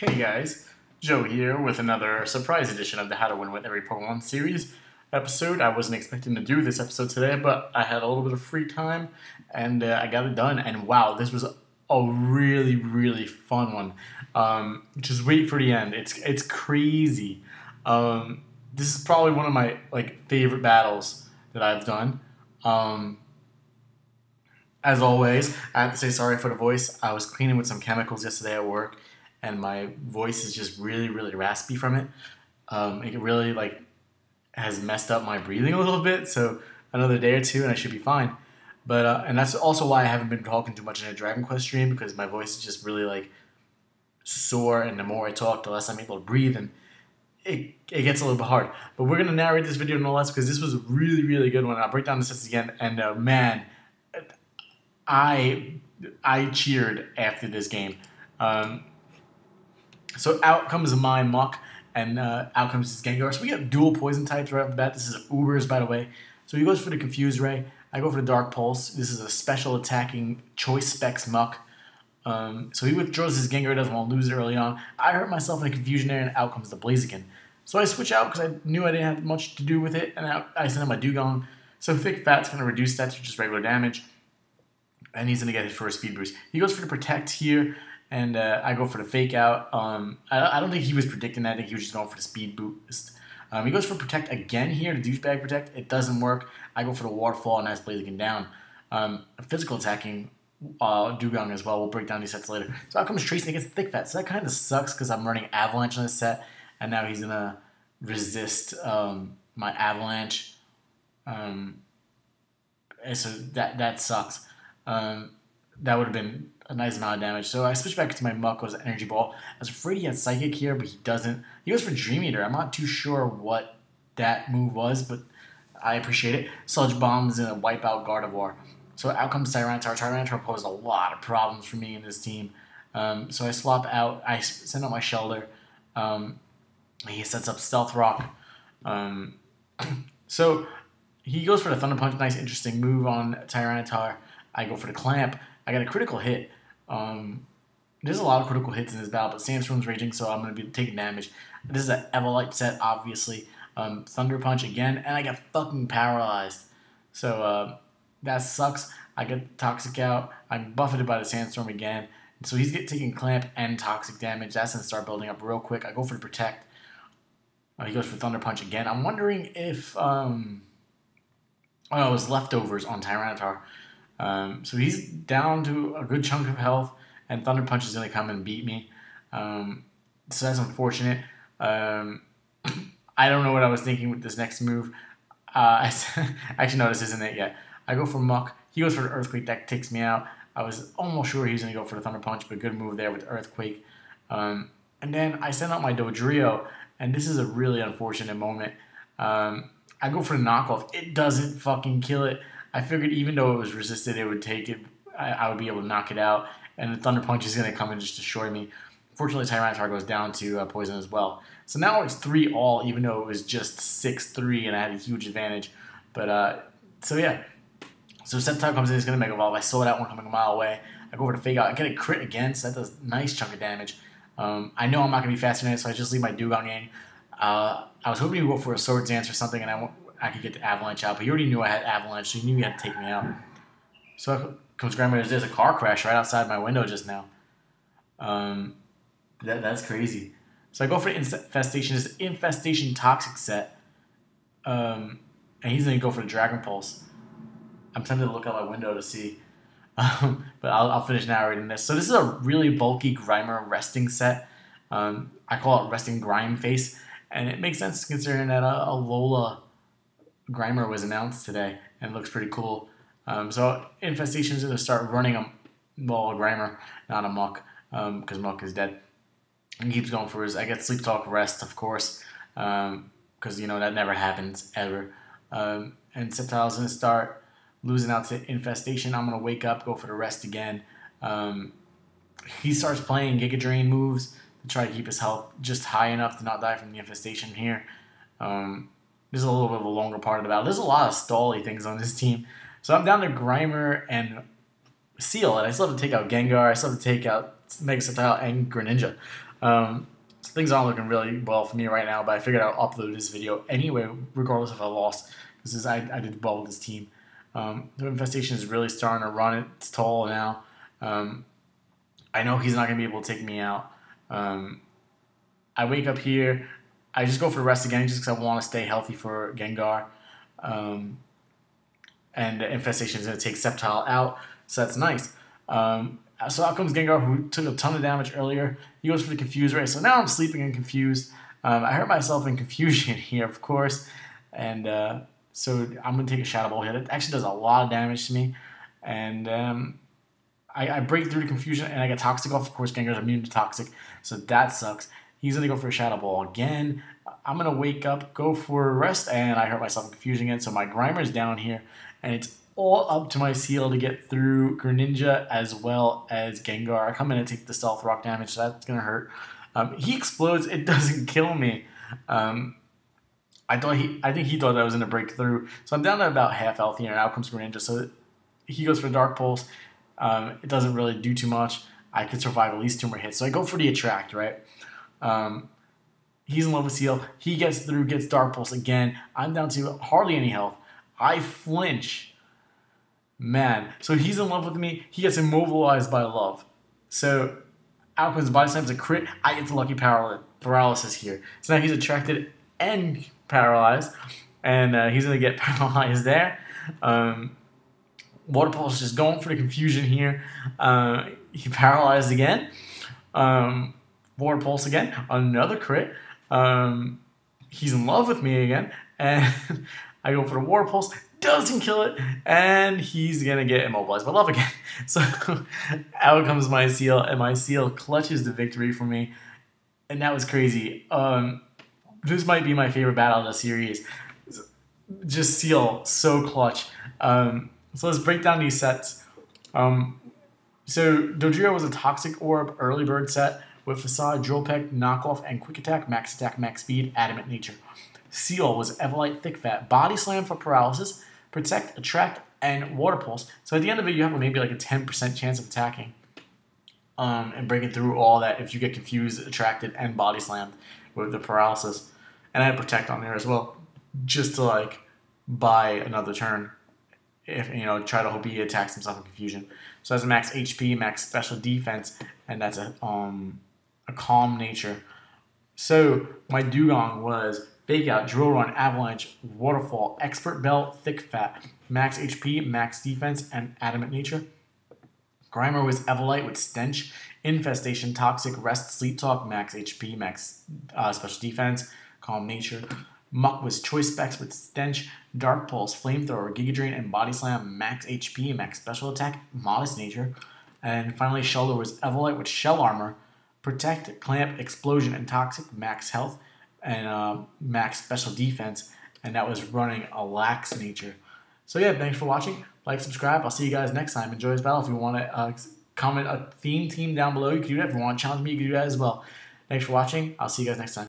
Hey guys, Joe here with another surprise edition of the How to Win with Every Pokemon series episode. I wasn't expecting to do this episode today, but I had a little bit of free time and uh, I got it done. And wow, this was a really, really fun one. Um, just wait for the end. It's it's crazy. Um, this is probably one of my like favorite battles that I've done. Um, as always, I have to say sorry for the voice. I was cleaning with some chemicals yesterday at work, and my voice is just really, really raspy from it. Um, it really like has messed up my breathing a little bit. So another day or two, and I should be fine. But uh, and that's also why I haven't been talking too much in a Dragon Quest stream because my voice is just really like sore, and the more I talk, the less I'm able to breathe, and it, it gets a little bit hard. But we're gonna narrate this video nonetheless because this was a really, really good one. I'll break down the sets again, and uh, man, I I cheered after this game. Um, so out comes my Muck, and uh, out comes his Gengar. So we get dual poison types right off the bat. This is Ubers, by the way. So he goes for the Confuse Ray. I go for the Dark Pulse. This is a special attacking Choice Specs Muck. Um, so he withdraws his Gengar, doesn't want to lose it early on. I hurt myself in a Confusion Area, and out comes the Blaziken. So I switch out because I knew I didn't have much to do with it, and I, I send him a Dewgong. So Thick Fat's going to reduce that to just regular damage, and he's going to get his first speed boost. He goes for the Protect here, and uh, I go for the Fake Out. Um, I, I, don't think he was predicting that. I think he was just going for the speed boost. Um, he goes for Protect again here, the Douchebag Protect. It doesn't work. I go for the Waterfall, and that's Blaziken down. Um, physical attacking uh, Dewgong as well. We'll break down these sets later. So out comes Tracing against Thick Fat. So that kind of sucks because I'm running Avalanche on this set, and now he's gonna resist um, my Avalanche. Um, so that that sucks. Um, that would have been a nice amount of damage. So I switch back to my Mucko's Energy Ball. I was afraid he had Psychic here, but he doesn't. He goes for Dream Eater. I'm not too sure what that move was, but I appreciate it. Sludge Bombs and a wipe out Gardevoir. So out comes Tyranitar. Tyranitar posed a lot of problems for me in this team. Um, so I swap out. I send out my Shellder. Um, he sets up Stealth Rock. Um, so he goes for the Thunder Punch. Nice, interesting move on Tyranitar. I go for the Clamp. I got a critical hit. Um, there's a lot of critical hits in this battle, but Sandstorm's raging, so I'm going to be taking damage. This is an Eviolite set, obviously. Um, Thunder Punch again, and I get fucking paralyzed. So uh, that sucks. I get Toxic out. I'm buffeted by the Sandstorm again. So he's get, taking Clamp and Toxic damage. That's going to start building up real quick. I go for the Protect. Uh, he goes for Thunder Punch again. I'm wondering if... Um, oh, it was leftovers on Tyranitar. Um, so he's down to a good chunk of health, and Thunder Punch is going to come and beat me. Um, so that's unfortunate. Um, I don't know what I was thinking with this next move. Uh, actually, no, this isn't it yet. I go for Muck. He goes for the Earthquake. That takes me out. I was almost sure he was going to go for the Thunder Punch, but good move there with Earthquake. Um, and then I send out my Dodrio, and this is a really unfortunate moment. Um, I go for the knockoff. It doesn't fucking kill it. I figured even though it was resisted, it would take it. I, I would be able to knock it out, and the Thunder Punch is going to come and just destroy me. Fortunately, Tyranitar goes down to uh, poison as well. So now it's three all, even though it was just six three, and I had a huge advantage. But uh, so yeah, so Sceptile comes in, he's going to Mega Evolve. I saw that one coming a mile away. I go over to Fake Out. I get a crit again, so that does a nice chunk of damage. Um, I know I'm not going to be faster than it, so I just leave my Dewgong in. Uh, I was hoping to go for a Swords Dance or something, and I, I could get the Avalanche out, but he already knew I had Avalanche, so he knew he had to take me out. So comes Grandma, there's a car crash right outside my window just now. Um, that, that's crazy. So I go for Infestation. It's Infestation Toxic set. Um, and he's to go for the Dragon Pulse. I'm tempted to look out my window to see. Um, but I'll, I'll, finish narrating this. So this is a really bulky Grimer resting set. Um, I call it Resting Grime Face. And it makes sense considering that a, Alolan Grimer was announced today and looks pretty cool. Um, so Infestation is going to start running a, ball Grimer, not a Muck, because um, Muck is dead. And keeps going for his, I get Sleep Talk Rest, of course, because, um, you know, that never happens, ever. Um, and Sceptile's going to start losing out to Infestation. I'm going to wake up, go for the rest again. Um, he starts playing Giga Drain moves to try to keep his health just high enough to not die from the Infestation here. This is a little bit of a longer part of the battle. There's a lot of stally things on this team. So I'm down to Grimer and Seel, and I still have to take out Gengar. I still have to take out Mega and Greninja. Um, so things aren't looking really well for me right now, but I figured I'll upload this video anyway, regardless if I lost, because I, I did well with this team. Um, the infestation is really starting to run its toll now. Um, I know he's not going to be able to take me out. Um, I wake up here. I just go for the rest again just because I want to stay healthy for Gengar. Um, and infestation is going to take Sceptile out, so that's nice. Um, so out comes Gengar, who took a ton of damage earlier. He goes for the Confuse Ray. So now I'm sleeping and confused. Um, I hurt myself in confusion here, of course. And uh, so I'm going to take a Shadow Ball hit. It actually does a lot of damage to me. And um, I, I, break through the confusion and I get Toxic off. Of course, Gengar's immune to Toxic. So that sucks. He's to go for a Shadow Ball again. I'm to wake up, go for a rest, and I hurt myself in confusion again. So my Grimer's down here. And it's all up to my Seel to get through Greninja as well as Gengar. I come in and take the Stealth Rock damage, so that's to hurt. Um, he explodes. It doesn't kill me. Um, I thought he, I think he thought I was to break through. So I'm down to about half health here, and out comes Greninja. So he goes for Dark Pulse. Um, it doesn't really do too much. I could survive at least two more hits. So I go for the Attract, right? Um, he's in love with Seel. He gets through, gets Dark Pulse again. I'm down to hardly any health. I flinch man. So he's in love with me. He gets immobilized by love. So comes body slams a crit. I get the lucky paralysis here. So now he's attracted and paralyzed, and uh, he's gonna get paralyzed there. Um, Water Pulse just going for the confusion here. Uh, he paralyzed again. Um, Water Pulse again. Another crit. Um, he's in love with me again, and I go for the Water Pulse doesn't kill it, and he's gonna get immobilized by love again. So out comes my Seel, and my Seel clutches the victory for me, and that was crazy. Um, this might be my favorite battle of the series. Just Seel so clutch. Um, so let's break down these sets. Um, so Dodrio was a Toxic Orb early bird set with Facade, Drill Peck, Knockoff, and Quick Attack, Max Attack, Max Speed, Adamant Nature. Seel was Eviolite Thick Fat, Body Slam for Paralysis, Protect, Attract, and Water Pulse. So at the end of it, you have maybe like a 10% chance of attacking um, and breaking through all that if you get confused, attracted, and body slammed with the paralysis. And I had Protect on there as well, just to like buy another turn. If you know, try to hope he attacks himself in confusion. So that's a max HP, max special defense, and that's a um a calm nature. So my Dewgong was Fake Out, Drill Run, Avalanche, Waterfall, Expert Belt, Thick Fat, Max HP, Max Defense, and Adamant Nature. Grimer was Eviolite with Stench, Infestation, Toxic, Rest, Sleep Talk, Max HP, Max uh, Special Defense, Calm Nature. Muck was Choice Specs with Stench, Dark Pulse, Flamethrower, Giga Drain, and Body Slam, Max HP, Max Special Attack, Modest Nature. And finally, Shellder was Eviolite with Shell Armor, Protect, Clamp, Explosion, and Toxic, Max Health, and uh, max special defense, and that was running a lax nature. So yeah, thanks for watching. Like, subscribe. I'll see you guys next time. Enjoy this battle. If you want to uh, comment a theme team down below, you can do that. If you want to challenge me, you can do that as well. Thanks for watching. I'll see you guys next time.